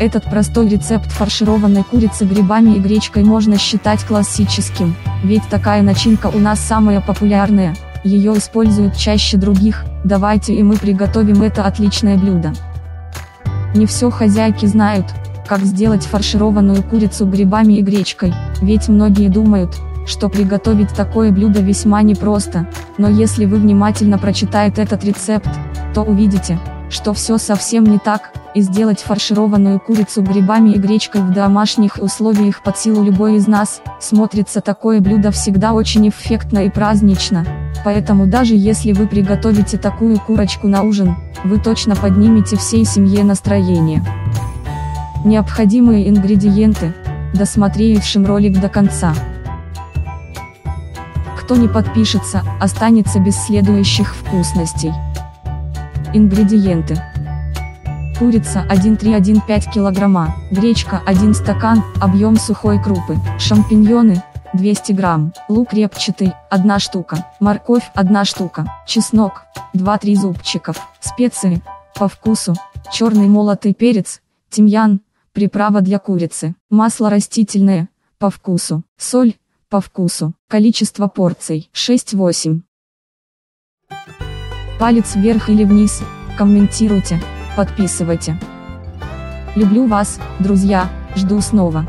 Этот простой рецепт фаршированной курицы грибами и гречкой можно считать классическим, ведь такая начинка у нас самая популярная, ее используют чаще других, давайте и мы приготовим это отличное блюдо. Не все хозяйки знают, как сделать фаршированную курицу грибами и гречкой, ведь многие думают, что приготовить такое блюдо весьма непросто, но если вы внимательно прочитаете этот рецепт, то увидите, что все совсем не так, и сделать фаршированную курицу грибами и гречкой в домашних условиях под силу любой из нас, смотрится такое блюдо всегда очень эффектно и празднично, поэтому даже если вы приготовите такую курочку на ужин, вы точно поднимете всей семье настроение. Необходимые ингредиенты, досмотревшим ролик до конца. Кто не подпишется, останется без следующих вкусностей. Ингредиенты. Курица 1,315 кг, гречка 1 стакан, объем сухой крупы, шампиньоны 200 грамм, лук репчатый 1 штука, морковь 1 штука, чеснок 2-3 зубчиков, специи по вкусу, черный молотый перец, тимьян, приправа для курицы, масло растительное по вкусу, соль по вкусу, количество порций 6-8. Палец вверх или вниз, комментируйте, подписывайте. Люблю вас, друзья, жду снова.